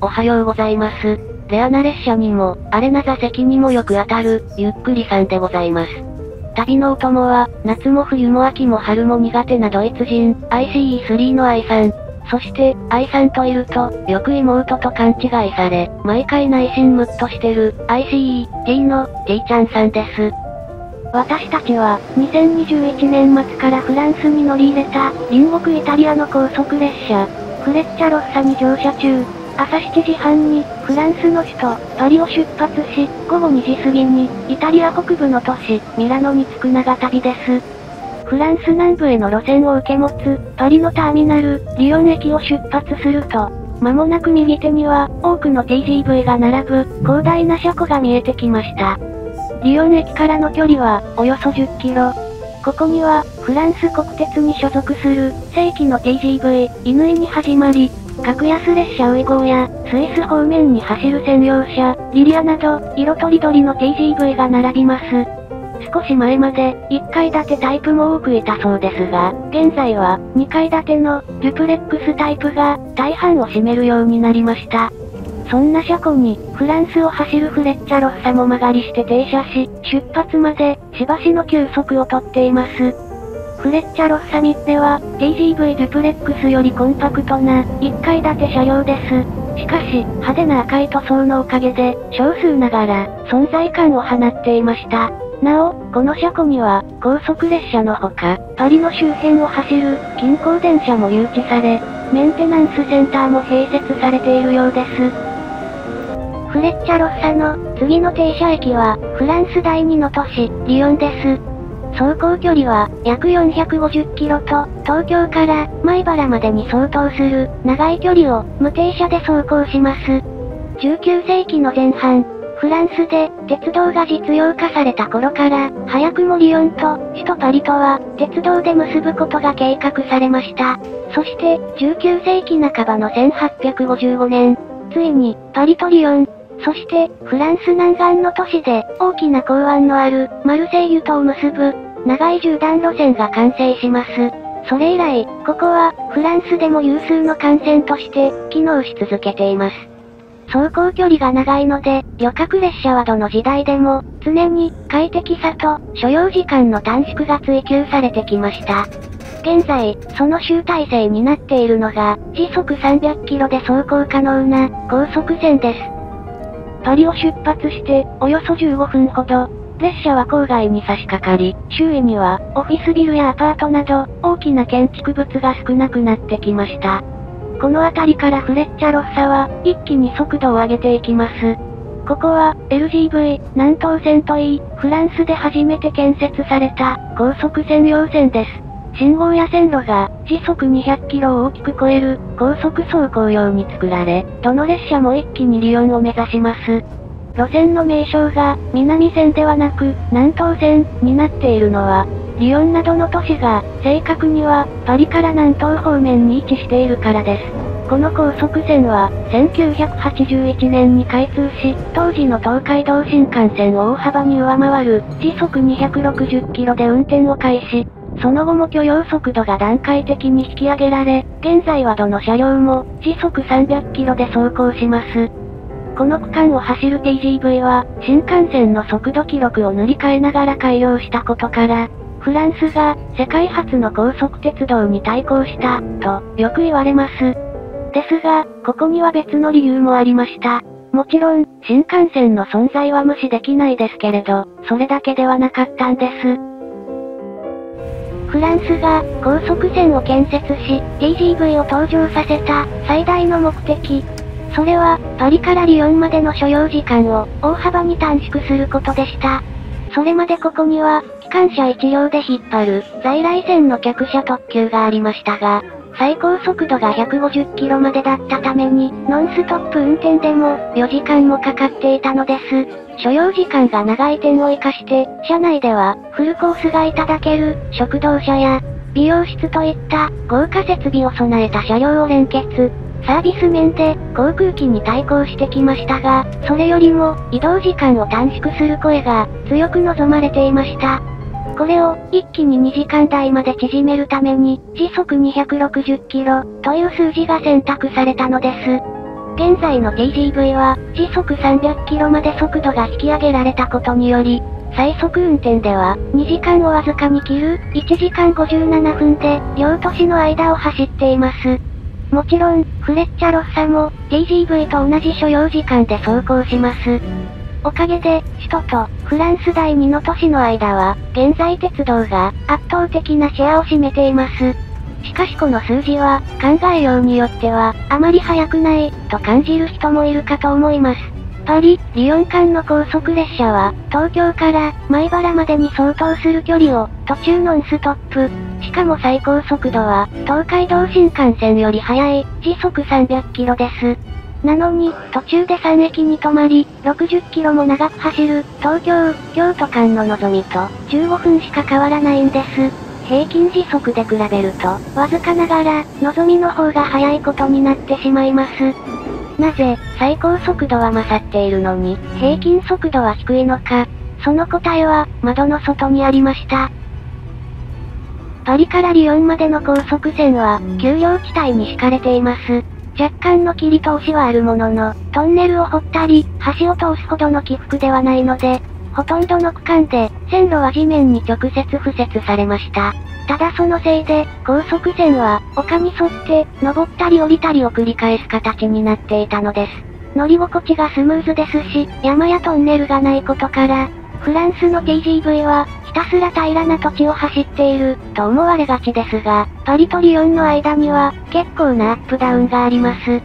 おはようございます。レアな列車にも、アレな座席にもよく当たる、ゆっくりさんでございます。旅のお供は、夏も冬も秋も春も苦手なドイツ人、ICE3 の愛さん。そして、愛さんといると、よく妹と勘違いされ、毎回内心ムッとしてる、ICE-T の T ちゃんさんです。私たちは、2021年末からフランスに乗り入れた、隣国イタリアの高速列車、フレッチャロッサに乗車中、朝7時半に、フランスの首都、パリを出発し、午後2時過ぎに、イタリア北部の都市、ミラノに着く長旅です。フランス南部への路線を受け持つ、パリのターミナル、リヨン駅を出発すると、間もなく右手には、多くの TGV が並ぶ、広大な車庫が見えてきました。リヨン駅からの距離は、およそ10キロ。ここには、フランス国鉄に所属する、正規の TGV、犬に始まり、格安列車ウイゴーや、スイス方面に走る専用車、リリアなど、色とりどりの TGV が並びます。少し前まで、1階建てタイプも多くいたそうですが、現在は、2階建ての、デュプレックスタイプが、大半を占めるようになりました。そんな車庫に、フランスを走るフレッチャロッサも曲がりして停車し、出発まで、しばしの休息をとっています。フレッチャロッサミッペは、TGV デュプレックスよりコンパクトな、1階建て車両です。しかし、派手な赤い塗装のおかげで、少数ながら、存在感を放っていました。なお、この車庫には、高速列車のほか、パリの周辺を走る、近郊電車も誘致され、メンテナンスセンターも併設されているようです。フレッチャロッサの次の停車駅は、フランス第2の都市、リヨンです。走行距離は約450キロと、東京から米原までに相当する長い距離を無停車で走行します。19世紀の前半、フランスで鉄道が実用化された頃から、早くもリヨンと首都パリとは鉄道で結ぶことが計画されました。そして19世紀半ばの1855年、ついにパリとリヨン、そして、フランス南岸の都市で、大きな港湾のある、マルセイユとを結ぶ、長い縦断路線が完成します。それ以来、ここは、フランスでも有数の幹線として、機能し続けています。走行距離が長いので、旅客列車はどの時代でも、常に、快適さと、所要時間の短縮が追求されてきました。現在、その集大成になっているのが、時速300キロで走行可能な、高速線です。パリを出発して、およそ15分ほど、列車は郊外に差し掛かり、周囲には、オフィスビルやアパートなど、大きな建築物が少なくなってきました。この辺りからフレッチャロッサは、一気に速度を上げていきます。ここは、LGV、南東線といい、フランスで初めて建設された、高速専用線です。信号や線路が時速200キロを大きく超える高速走行用に作られ、どの列車も一気にリヨンを目指します。路線の名称が南線ではなく南東線になっているのは、リヨンなどの都市が正確にはパリから南東方面に位置しているからです。この高速線は1981年に開通し、当時の東海道新幹線を大幅に上回る時速260キロで運転を開始。その後も許容速度が段階的に引き上げられ、現在はどの車両も時速300キロで走行します。この区間を走る TGV は、新幹線の速度記録を塗り替えながら改良したことから、フランスが世界初の高速鉄道に対抗した、とよく言われます。ですが、ここには別の理由もありました。もちろん、新幹線の存在は無視できないですけれど、それだけではなかったんです。フランスが高速線を建設し、TGV を登場させた最大の目的。それは、パリからリヨンまでの所要時間を大幅に短縮することでした。それまでここには、機関車一両で引っ張る、在来線の客車特急がありましたが、最高速度が150キロまでだったために、ノンストップ運転でも4時間もかかっていたのです。所要時間が長い点を活かして、車内ではフルコースがいただける食堂車や美容室といった豪華設備を備えた車両を連結。サービス面で航空機に対抗してきましたが、それよりも移動時間を短縮する声が強く望まれていました。これを、一気に2時間台まで縮めるために、時速260キロ、という数字が選択されたのです。現在の TGV は、時速300キロまで速度が引き上げられたことにより、最速運転では、2時間をわずかに切る、1時間57分で、両都市の間を走っています。もちろん、フレッチャロッサも、TGV と同じ所要時間で走行します。おかげで、首都と、フランス第2の都市の間は、現在鉄道が、圧倒的なシェアを占めています。しかしこの数字は、考えようによっては、あまり速くない、と感じる人もいるかと思います。パリ、リヨン間の高速列車は、東京から米原までに相当する距離を、途中ノンストップ。しかも最高速度は、東海道新幹線より速い、時速300キロです。なのに、途中で3駅に止まり、60キロも長く走る、東京、京都間の望みと、15分しか変わらないんです。平均時速で比べると、わずかながら、望みの方が速いことになってしまいます。なぜ、最高速度は勝っているのに、平均速度は低いのか。その答えは、窓の外にありました。パリからリヨンまでの高速線は、丘陵地帯に敷かれています。若干の切り通しはあるものの、トンネルを掘ったり、橋を通すほどの起伏ではないので、ほとんどの区間で、線路は地面に直接敷設されました。ただそのせいで、高速線は、丘に沿って、登ったり降りたりを繰り返す形になっていたのです。乗り心地がスムーズですし、山やトンネルがないことから、フランスの TGV は、ひたすら平らな土地を走っている、と思われがちですが、パリとリヨンの間には、結構なアップダウンがあります。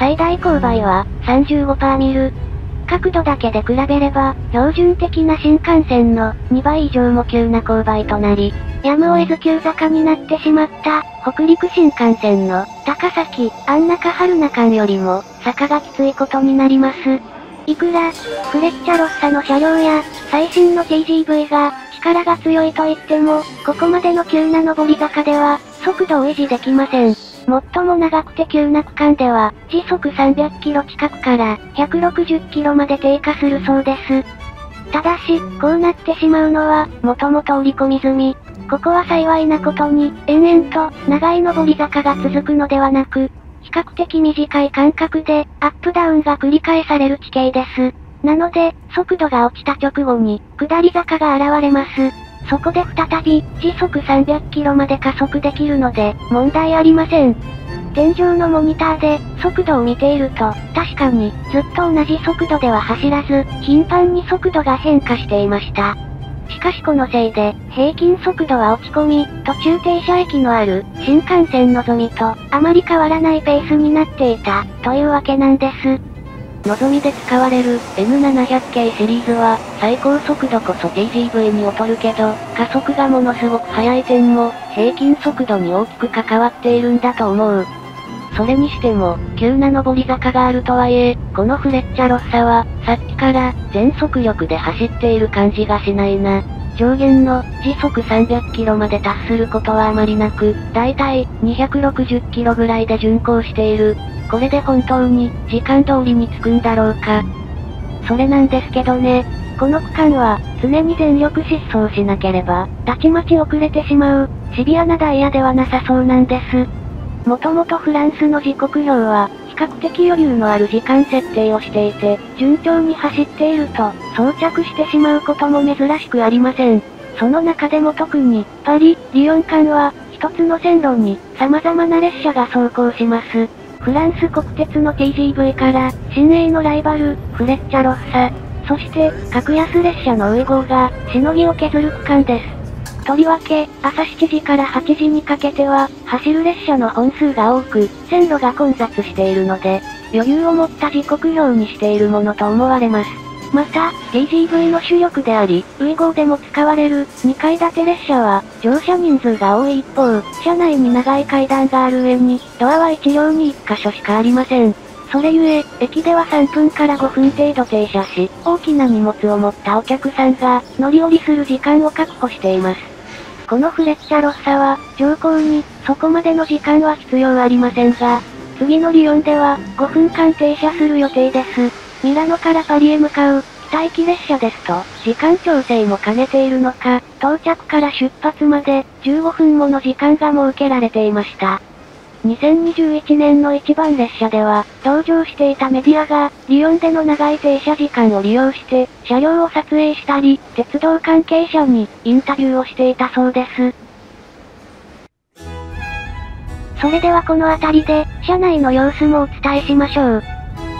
最大勾配は、35%ミル。角度だけで比べれば、標準的な新幹線の2倍以上も急な勾配となり、やむを得ず急坂になってしまった、北陸新幹線の高崎、安中春名間よりも、坂がきついことになります。いくら、フレッチャロッサの車両や、最新の TGV が、力が強いと言っても、ここまでの急な上り坂では、速度を維持できません。最も長くて急な区間では、時速300キロ近くから160キロまで低下するそうです。ただし、こうなってしまうのは、もともと織り込み済み。ここは幸いなことに、延々と、長い上り坂が続くのではなく、比較的短い間隔で、アップダウンが繰り返される地形です。なので、速度が落ちた直後に、下り坂が現れます。そこで再び、時速300キロまで加速できるので、問題ありません。天井のモニターで、速度を見ていると、確かに、ずっと同じ速度では走らず、頻繁に速度が変化していました。しかしこのせいで、平均速度は落ち込み、途中停車駅のある、新幹線のぞみと、あまり変わらないペースになっていた、というわけなんです。のぞみで使われる N700 系シリーズは、最高速度こそ TGV に劣るけど、加速がものすごく速い点も、平均速度に大きく関わっているんだと思う。それにしても、急な上り坂があるとはいえ、このフレッチャロッサは、さっきから全速力で走っている感じがしないな。上限の時速300キロまで達することはあまりなく、だいたい260キロぐらいで巡航している。これで本当に時間通りに着くんだろうか。それなんですけどね。この区間は常に全力疾走しなければ、たちまち遅れてしまう、シビアなダイヤではなさそうなんです。もともとフランスの時刻表は、較的余裕のある時間設定をしていて、順調に走っていると、装着してしまうことも珍しくありません。その中でも特に、パリ、リヨン間は、一つの線路に、様々な列車が走行します。フランス国鉄の TGV から、新鋭のライバル、フレッチャロッサ、そして、格安列車のウイゴーが、しのぎを削る区間です。とりわけ、朝7時から8時にかけては、走る列車の本数が多く、線路が混雑しているので、余裕を持った時刻表にしているものと思われます。また、TGV の主力であり、ウイゴーでも使われる2階建て列車は、乗車人数が多い一方、車内に長い階段がある上に、ドアは1両に1箇所しかありません。それゆえ、駅では3分から5分程度停車し、大きな荷物を持ったお客さんが、乗り降りする時間を確保しています。このフレッチャロッサは、乗降に、そこまでの時間は必要ありませんが、次のリヨンでは、5分間停車する予定です。ミラノからパリへ向かう、待機列車ですと、時間調整も兼ねているのか、到着から出発まで、15分もの時間が設けられていました。2021年の一番列車では、同乗していたメディアが、リヨンでの長い停車時間を利用して、車両を撮影したり、鉄道関係者に、インタビューをしていたそうです。それではこの辺りで、車内の様子もお伝えしましょう。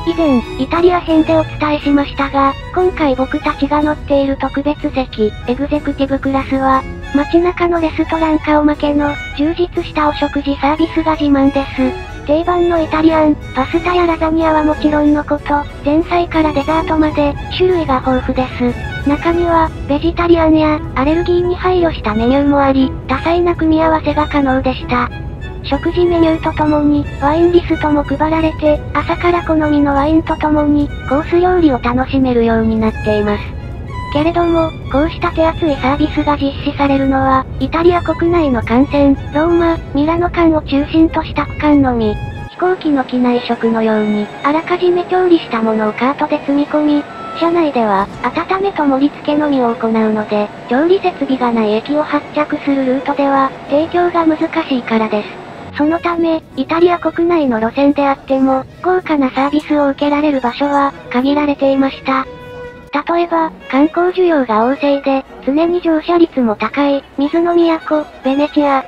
以前、イタリア編でお伝えしましたが、今回僕たちが乗っている特別席、エグゼクティブクラスは、街中のレストラン顔負けの、充実したお食事サービスが自慢です。定番のイタリアン、パスタやラザニアはもちろんのこと、前菜からデザートまで、種類が豊富です。中には、ベジタリアンや、アレルギーに配慮したメニューもあり、多彩な組み合わせが可能でした。食事メニューとともに、ワインリストも配られて、朝から好みのワインとともに、コース料理を楽しめるようになっています。けれども、こうした手厚いサービスが実施されるのは、イタリア国内の幹線、ローマ、ミラノ間を中心とした区間のみ、飛行機の機内食のように、あらかじめ調理したものをカートで積み込み、車内では、温めと盛り付けのみを行うので、調理設備がない駅を発着するルートでは、提供が難しいからです。そのため、イタリア国内の路線であっても、豪華なサービスを受けられる場所は、限られていました。例えば、観光需要が旺盛で、常に乗車率も高い、水の都、ベネチア。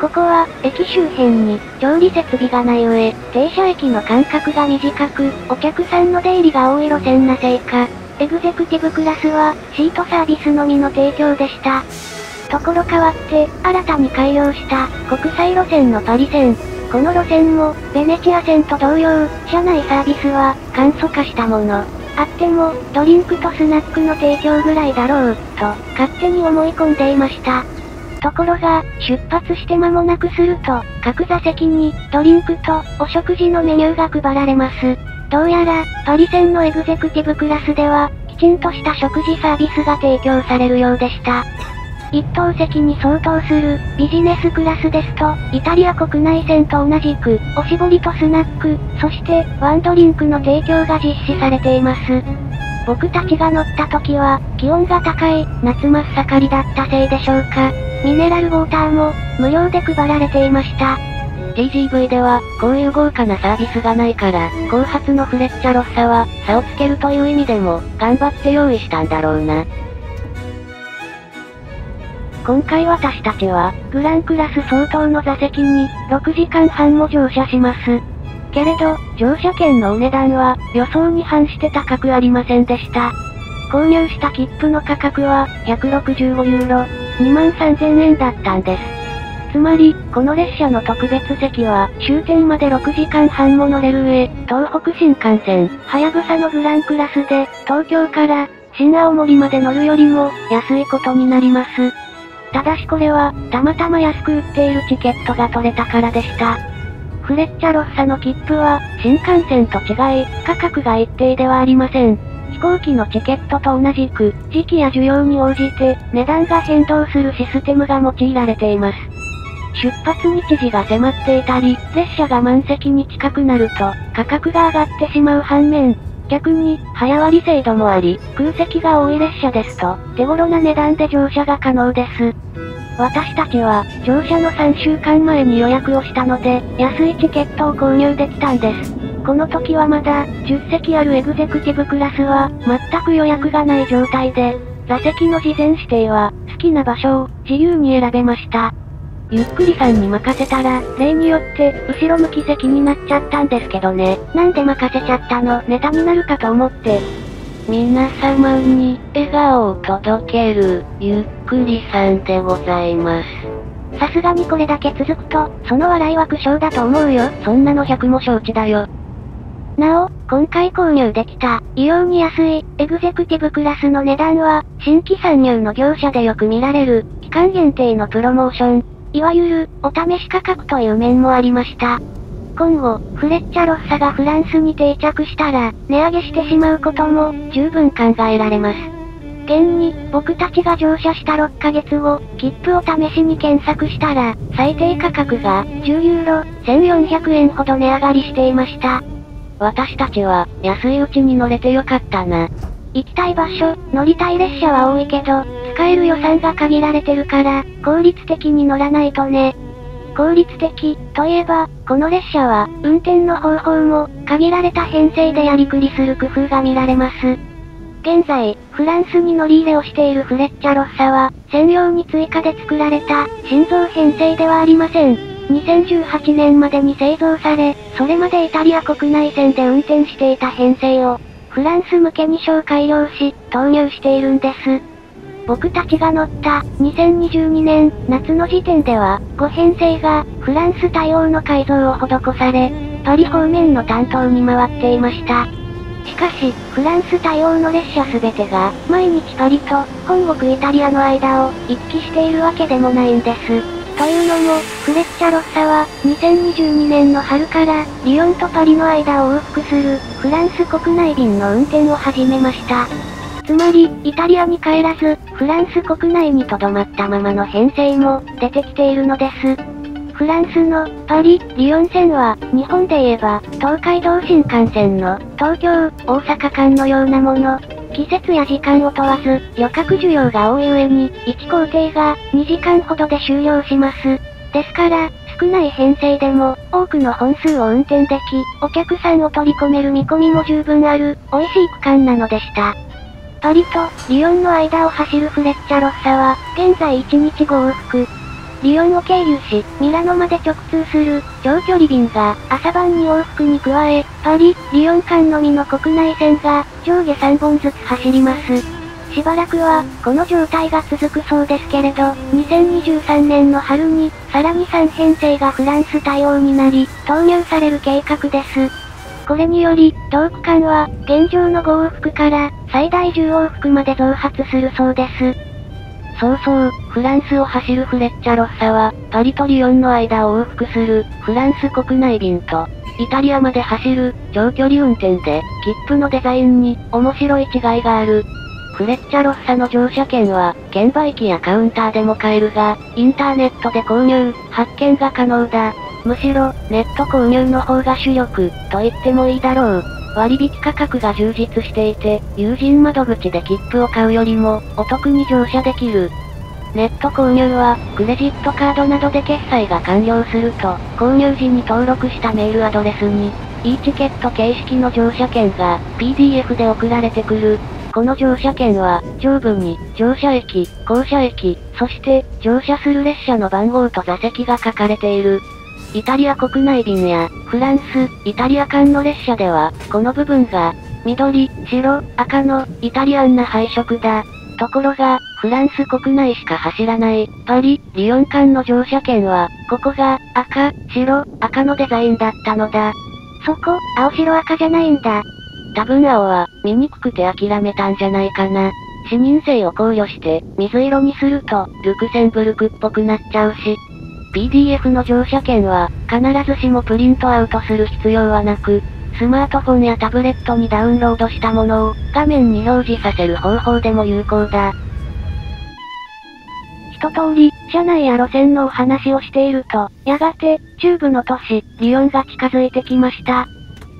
ここは、駅周辺に、調理設備がない上、停車駅の間隔が短く、お客さんの出入りが多い路線なせいか、エグゼクティブクラスは、シートサービスのみの提供でした。ところ変わって、新たに開業した国際路線のパリ線。この路線も、ベネチア線と同様、車内サービスは簡素化したもの。あっても、ドリンクとスナックの提供ぐらいだろう、と、勝手に思い込んでいました。ところが、出発して間もなくすると、各座席に、ドリンクと、お食事のメニューが配られます。どうやら、パリ線のエグゼクティブクラスでは、きちんとした食事サービスが提供されるようでした。一等席に相当する、ビジネスクラスですと、イタリア国内線と同じく、おしぼりとスナック、そして、ワンドリンクの提供が実施されています。僕たちが乗った時は、気温が高い、夏真っ盛りだったせいでしょうか。ミネラルウォーターも、無料で配られていました。TGV では、こういう豪華なサービスがないから、後発のフレッチャロッサは、差をつけるという意味でも、頑張って用意したんだろうな。今回私たちは、グランクラス相当の座席に、6時間半も乗車します。けれど、乗車券のお値段は、予想に反して高くありませんでした。購入した切符の価格は、165ユーロ、2万3000円だったんです。つまり、この列車の特別席は、終点まで6時間半も乗れる上、東北新幹線、はやぶさのグランクラスで、東京から、新青森まで乗るよりも、安いことになります。ただしこれは、たまたま安く売っているチケットが取れたからでした。フレッチャロッサの切符は、新幹線と違い、価格が一定ではありません。飛行機のチケットと同じく、時期や需要に応じて、値段が変動するシステムが用いられています。出発日時が迫っていたり、列車が満席に近くなると、価格が上がってしまう反面、逆に、早割り制度もあり、空席が多い列車ですと、手頃な値段で乗車が可能です。私たちは、乗車の3週間前に予約をしたので、安いチケットを購入できたんです。この時はまだ、10席あるエグゼクティブクラスは、全く予約がない状態で、座席の事前指定は、好きな場所を、自由に選べました。ゆっくりさんに任せたら、例によって、後ろ向き席になっちゃったんですけどね。なんで任せちゃったの？ネタになるかと思って。皆様に、笑顔を届ける、ゆっくりさんでございます。さすがにこれだけ続くと、その笑いは苦笑だと思うよ。そんなの100も承知だよ。なお、今回購入できた、異様に安い、エグゼクティブクラスの値段は、新規参入の業者でよく見られる、期間限定のプロモーション、いわゆる、お試し価格という面もありました。今後、フレッチャロッサがフランスに定着したら、値上げしてしまうことも、十分考えられます。現に、僕たちが乗車した6ヶ月後、切符を試しに検索したら、最低価格が、10ユーロ、1400円ほど値上がりしていました。私たちは、安いうちに乗れてよかったな。行きたい場所、乗りたい列車は多いけど、使える予算が限られてるから、効率的に乗らないとね。効率的、といえば、この列車は、運転の方法も、限られた編成でやりくりする工夫が見られます。現在、フランスに乗り入れをしているフレッチャロッサは、専用に追加で作られた、心臓編成ではありません。2018年までに製造され、それまでイタリア国内線で運転していた編成を、フランス向けに小改良し、投入しているんです。僕たちが乗った2022年夏の時点では5編成がフランス対応の改造を施され、パリ方面の担当に回っていました。しかし、フランス対応の列車すべてが、毎日パリと、本国イタリアの間を、行き来しているわけでもないんです。というのも、フレッチャロッサは、2022年の春から、リヨンとパリの間を往復する、フランス国内便の運転を始めました。つまり、イタリアに帰らず、フランス国内に留まったままの編成も、出てきているのです。フランスのパリ・リヨン線は、日本で言えば、東海道新幹線の東京・大阪間のようなもの。季節や時間を問わず、旅客需要が多い上に、1工程が2時間ほどで終了します。ですから、少ない編成でも、多くの本数を運転でき、お客さんを取り込める見込みも十分ある、美味しい区間なのでした。パリとリヨンの間を走るフレッチャロッサは、現在1日5往復、リヨンを経由し、ミラノまで直通する、長距離便が、朝晩に往復に加え、パリ、リヨン間のみの国内線が、上下3本ずつ走ります。しばらくは、この状態が続くそうですけれど、2023年の春に、さらに3編成がフランス対応になり、投入される計画です。これにより、同区間は、現状の5往復から、最大10往復まで増発するそうです。そうそう、フランスを走るフレッチャロッサは、パリとリヨンの間を往復する、フランス国内便と、イタリアまで走る、長距離運転で、切符のデザインに、面白い違いがある。フレッチャロッサの乗車券は、券売機やカウンターでも買えるが、インターネットで購入、発券が可能だ。むしろ、ネット購入の方が主力、と言ってもいいだろう。割引価格が充実していて、友人窓口で切符を買うよりも、お得に乗車できる。ネット購入は、クレジットカードなどで決済が完了すると、購入時に登録したメールアドレスに、e チケット形式の乗車券が、PDF で送られてくる。この乗車券は、上部に、乗車駅、降車駅、そして、乗車する列車の番号と座席が書かれている。イタリア国内便や、フランス、イタリア間の列車では、この部分が、緑、白、赤の、イタリアンな配色だ。ところが、フランス国内しか走らない、パリ、リヨン間の乗車券は、ここが、赤、白、赤のデザインだったのだ。そこ、青白赤じゃないんだ。多分青は、見にくくて諦めたんじゃないかな。視認性を考慮して、水色にすると、ルクセンブルクっぽくなっちゃうし、PDF の乗車券は、必ずしもプリントアウトする必要はなく、スマートフォンやタブレットにダウンロードしたものを、画面に表示させる方法でも有効だ。一通り、車内や路線のお話をしていると、やがて、中部の都市、リヨンが近づいてきました。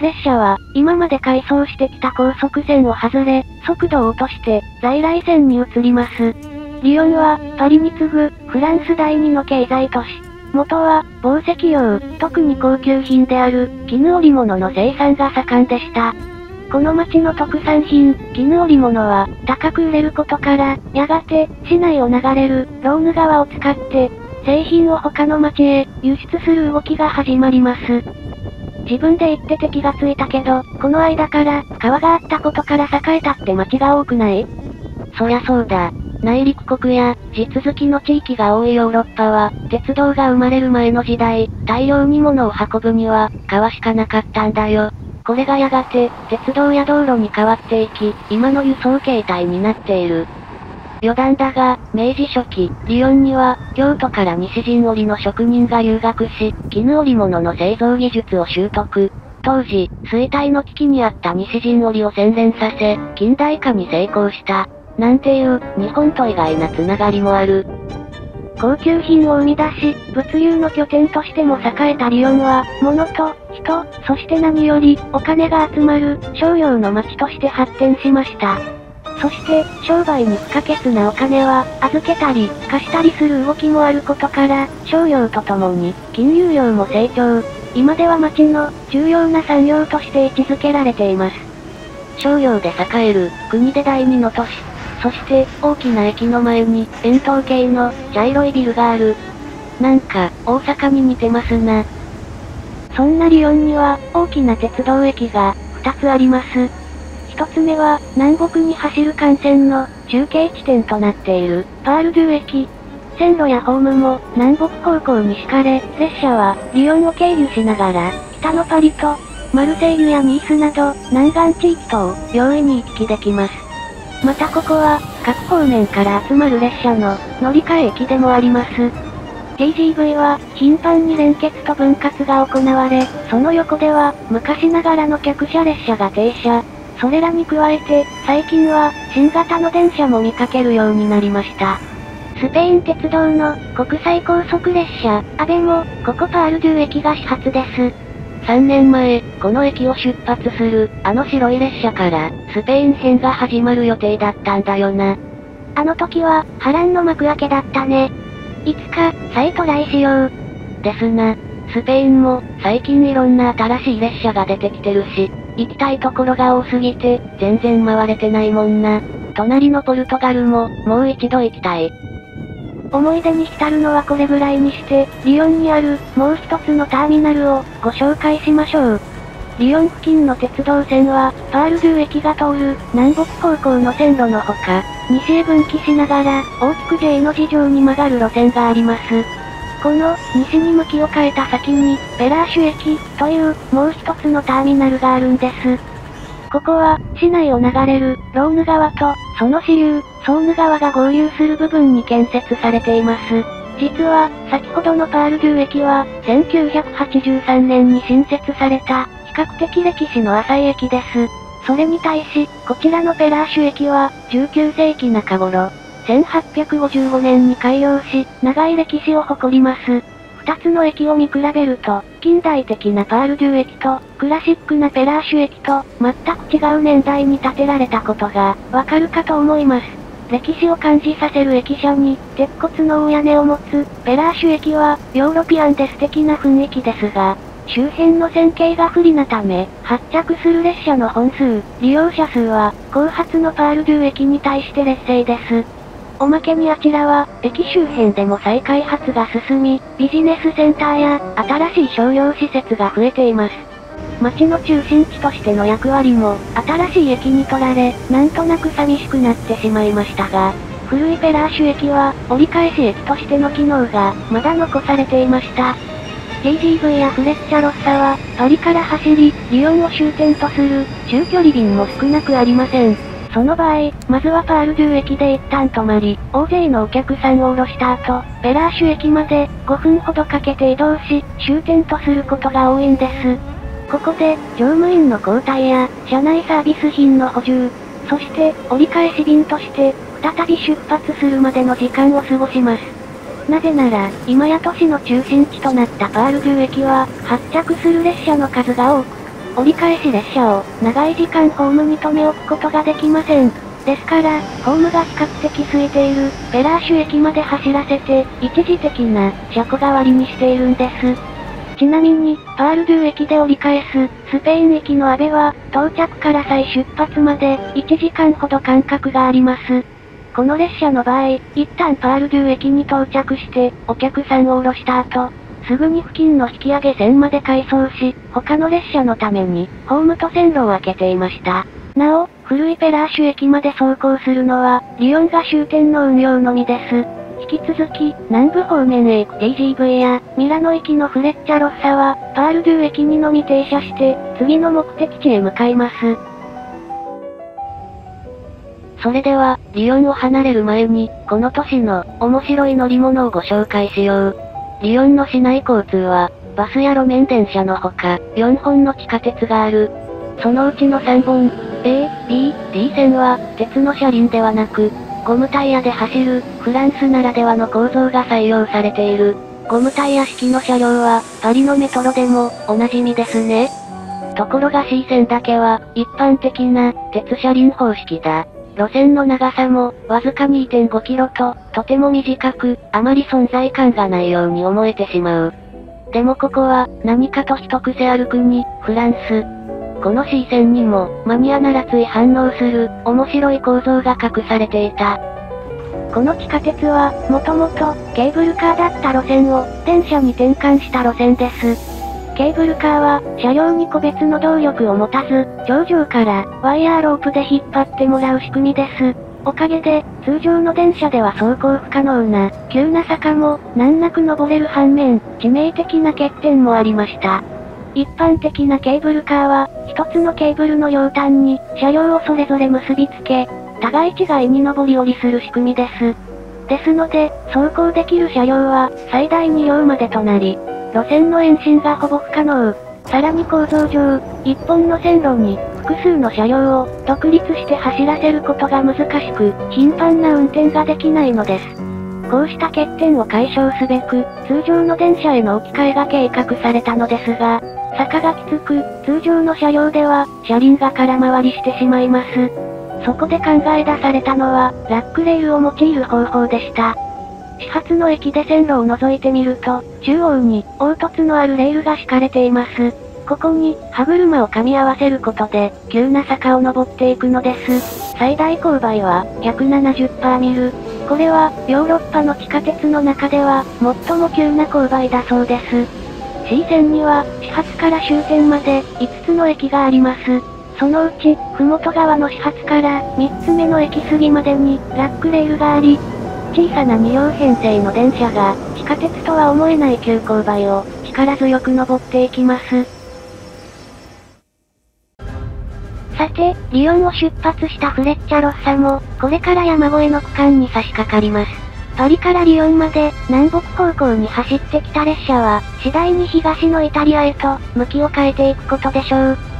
列車は、今まで改装してきた高速線を外れ、速度を落として、在来線に移ります。リヨンは、パリに次ぐ、フランス第二の経済都市。元は、宝石用、特に高級品である、絹織物の生産が盛んでした。この町の特産品、絹織物は、高く売れることから、やがて、市内を流れる、ローヌ川を使って、製品を他の町へ、輸出する動きが始まります。自分で言ってて気がついたけど、この間から、川があったことから栄えたって町が多くない？そりゃそうだ。内陸国や、地続きの地域が多いヨーロッパは、鉄道が生まれる前の時代、大量に物を運ぶには、川しかなかったんだよ。これがやがて、鉄道や道路に変わっていき、今の輸送形態になっている。余談だが、明治初期、リヨンには、京都から西陣織の職人が留学し、絹織物の製造技術を習得。当時、衰退の危機にあった西陣織を洗練させ、近代化に成功した。なんていう、日本と意外なつながりもある。高級品を生み出し、物流の拠点としても栄えたリヨンは、物と、人、そして何より、お金が集まる、商用の街として発展しました。そして、商売に不可欠なお金は、預けたり、貸したりする動きもあることから、商用とともに、金融業も成長。今では町の重要な産業として位置づけられています。商業で栄える国で第二の都市。そして大きな駅の前に円筒形の茶色いビルがある。なんか大阪に似てますな。そんなリヨンには大きな鉄道駅が2つあります。1つ目は南北に走る幹線の中継地点となっているパールドゥ駅。線路やホームも南北方向に敷かれ、列車はリヨンを経由しながら北のパリとマルセイユやニースなど南岸地域と容易に行き来できます。またここは各方面から集まる列車の乗り換え駅でもあります。TGV は頻繁に連結と分割が行われ、その横では昔ながらの客車列車が停車。それらに加えて、最近は新型の電車も見かけるようになりました。スペイン鉄道の国際高速列車、アベも、ここパールドゥ駅が始発です。3年前、この駅を出発する、あの白い列車から、スペイン編が始まる予定だったんだよな。あの時は、波乱の幕開けだったね。いつか、再トライしよう。ですな。スペインも、最近いろんな新しい列車が出てきてるし、行きたいところが多すぎて、全然回れてないもんな。隣のポルトガルも、もう一度行きたい。思い出に浸るのはこれぐらいにして、リヨンにある、もう一つのターミナルを、ご紹介しましょう。リヨン付近の鉄道線は、パールドゥ駅が通る、南北方向の線路のほか、西へ分岐しながら、大きく J の字状に曲がる路線があります。この、西に向きを変えた先に、ペラーシュ駅、という、もう一つのターミナルがあるんです。ここは、市内を流れる、ローヌ川と、その支流、ソーヌ川が合流する部分に建設されています。実は、先ほどのパールドゥ駅は、1983年に新設された、比較的歴史の浅い駅です。それに対し、こちらのペラーシュ駅は、19世紀中頃、1855年に開業し、長い歴史を誇ります。二つの駅を見比べると、近代的なパールドゥ駅と、クラシックなペラーシュ駅と、全く違う年代に建てられたことが、わかるかと思います。歴史を感じさせる駅舎に、鉄骨の大屋根を持つ、ペラーシュ駅は、ヨーロピアンで素敵な雰囲気ですが、周辺の線形が不利なため、発着する列車の本数、利用者数は、後発のパールドゥ駅に対して劣勢です。おまけにあちらは、駅周辺でも再開発が進み、ビジネスセンターや、新しい商業施設が増えています。街の中心地としての役割も、新しい駅に取られ、なんとなく寂しくなってしまいましたが、古いペラーシュ駅は、折り返し駅としての機能が、まだ残されていました。TGV やフレッチャロッサは、パリから走り、リヨンを終点とする、中距離便も少なくありません。その場合、まずはパールドゥ駅で一旦止まり、大勢のお客さんを降ろした後、ペラーシュ駅まで5分ほどかけて移動し、終点とすることが多いんです。ここで、乗務員の交代や、車内サービス品の補充、そして、折り返し便として、再び出発するまでの時間を過ごします。なぜなら、今や都市の中心地となったパールドゥ駅は、発着する列車の数が多く、折り返し列車を長い時間ホームに留め置くことができません。ですから、ホームが比較的空いている、ペラーシュ駅まで走らせて、一時的な、車庫代わりにしているんです。ちなみに、パールドゥ駅で折り返す、スペイン駅のアベは、到着から再出発まで、1時間ほど間隔があります。この列車の場合、一旦パールドゥ駅に到着して、お客さんを降ろした後、すぐに付近の引き上げ線まで改装し、他の列車のために、ホームと線路を開けていました。なお、古いペラーシュ駅まで走行するのは、リヨンが終点の運用のみです。引き続き、南部方面へ行く TGV や、ミラノ行きのフレッチャロッサは、パールドゥ駅にのみ停車して、次の目的地へ向かいます。それでは、リヨンを離れる前に、この都市の面白い乗り物をご紹介しよう。リヨンの市内交通は、バスや路面電車のほか、4本の地下鉄がある。そのうちの3本、A、B、D 線は、鉄の車輪ではなく、ゴムタイヤで走る、フランスならではの構造が採用されている。ゴムタイヤ式の車両は、パリのメトロでも、おなじみですね。ところが C 線だけは、一般的な、鉄車輪方式だ。路線の長さも、わずか2.5キロと、とても短く、あまり存在感がないように思えてしまう。でもここは、何かと一癖ある国、フランス。この C 線にも、マニアならつい反応する、面白い構造が隠されていた。この地下鉄は、もともと、ケーブルカーだった路線を、電車に転換した路線です。ケーブルカーは、車両に個別の動力を持たず、頂上から、ワイヤーロープで引っ張ってもらう仕組みです。おかげで、通常の電車では走行不可能な、急な坂も、難なく登れる反面、致命的な欠点もありました。一般的なケーブルカーは、一つのケーブルの両端に、車両をそれぞれ結びつけ、互い違いに上り下りする仕組みです。ですので、走行できる車両は、最大2両までとなり、路線の延伸がほぼ不可能。さらに構造上、一本の線路に、複数の車両を、独立して走らせることが難しく、頻繁な運転ができないのです。こうした欠点を解消すべく、通常の電車への置き換えが計画されたのですが、坂がきつく、通常の車両では、車輪が空回りしてしまいます。そこで考え出されたのは、ラックレールを用いる方法でした。始発の駅で線路を覗いてみると、中央に、凹凸のあるレールが敷かれています。ここに、歯車を噛み合わせることで、急な坂を登っていくのです。最大勾配は、170パーミル。これは、ヨーロッパの地下鉄の中では、最も急な勾配だそうです。C 線には、始発から終点まで、5つの駅があります。そのうち、ふもと川の始発から、3つ目の駅過ぎまでに、ラックレールがあり、小さな2両編成の電車が、地下鉄とは思えない急勾配を、力強く登っていきます。さて、リヨンを出発したフレッチャロッサも、これから山越えの区間に差し掛かります。パリからリヨンまで、南北方向に走ってきた列車は、次第に東のイタリアへと、向きを変えていくことでしょう。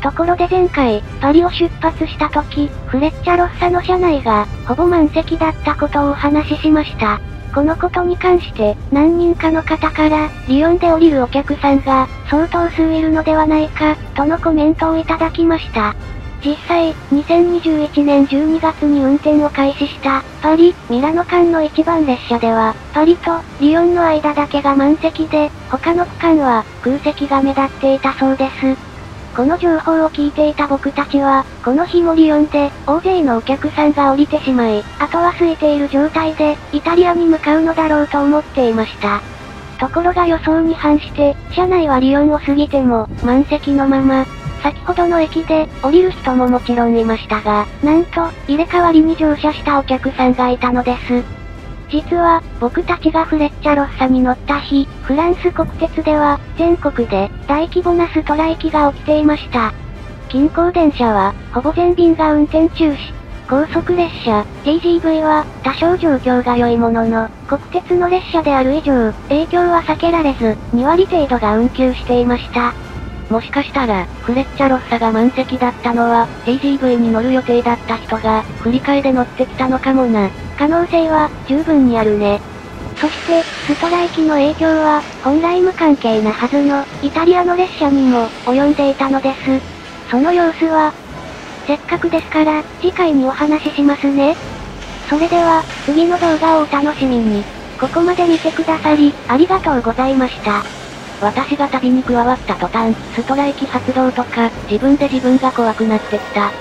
ところで前回、パリを出発した時、フレッチャロッサの車内が、ほぼ満席だったことをお話ししました。このことに関して、何人かの方から、リヨンで降りるお客さんが、相当数いるのではないか、とのコメントをいただきました。実際、2021年12月に運転を開始した、パリ、ミラノ間の一番列車では、パリと、リヨンの間だけが満席で、他の区間は、空席が目立っていたそうです。この情報を聞いていた僕たちは、この日もリヨンで、大勢のお客さんが降りてしまい、あとは空いている状態で、イタリアに向かうのだろうと思っていました。ところが予想に反して、車内はリヨンを過ぎても、満席のまま、先ほどの駅で、降りる人ももちろんいましたが、なんと、入れ替わりに乗車したお客さんがいたのです。実は、僕たちがフレッチャロッサに乗った日、フランス国鉄では、全国で、大規模なストライキが起きていました。近郊電車は、ほぼ全便が運転中止。高速列車、TGV は、多少状況が良いものの、国鉄の列車である以上、影響は避けられず、2割程度が運休していました。もしかしたら、フレッチャロッサが満席だったのは、TGV に乗る予定だった人が、振り替えで乗ってきたのかもな。可能性は、十分にあるね。そして、ストライキの影響は、本来無関係なはずの、イタリアの列車にも、及んでいたのです。その様子は、せっかくですから、次回にお話ししますね。それでは、次の動画をお楽しみに。ここまで見てくださり、ありがとうございました。私が旅に加わった途端、ストライキ発動とか、自分で自分が怖くなってきた。